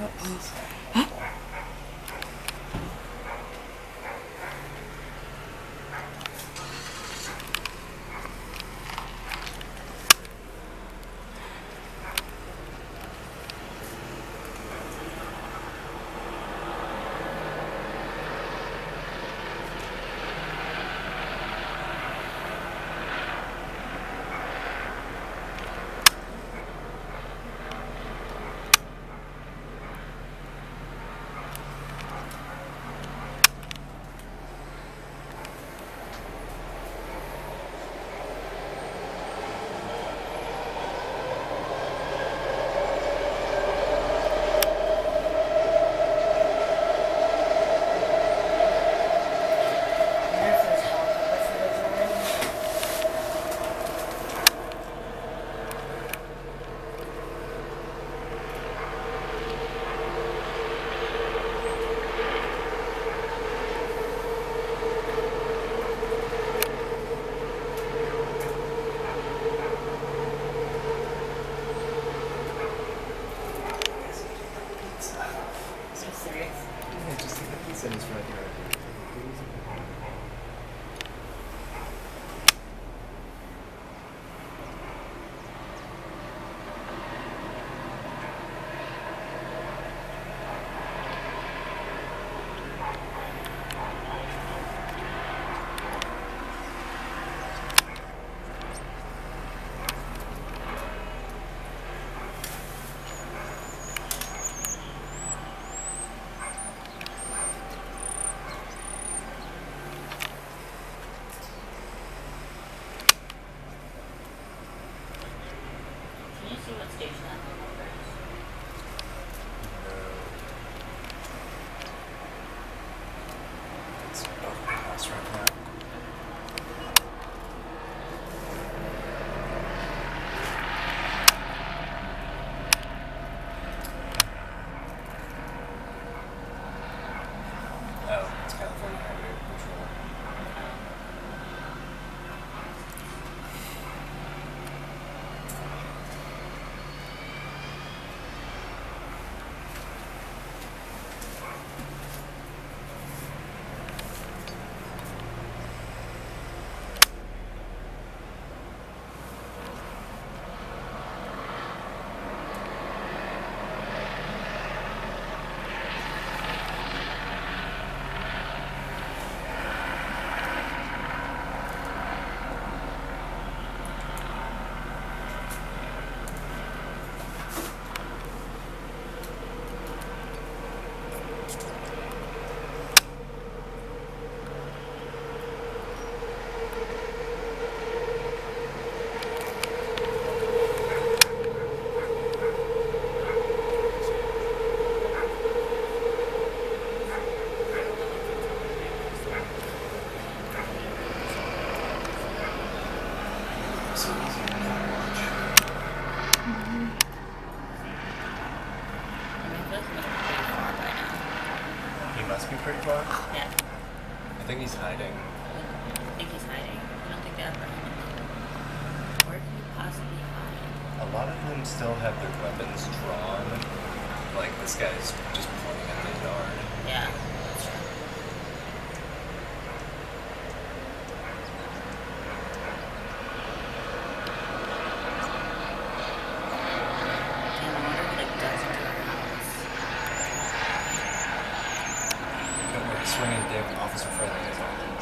Nurses Can you So easy to watch. I mean, this must be pretty far by now. He must be pretty far. Yeah. I think he's hiding. I think he's hiding. I don't think they ever. Where can he possibly hide? A lot of them still have their weapons drawn. Like this guy's just pointing at the yard. Swinging dick, officer friendly is all in check.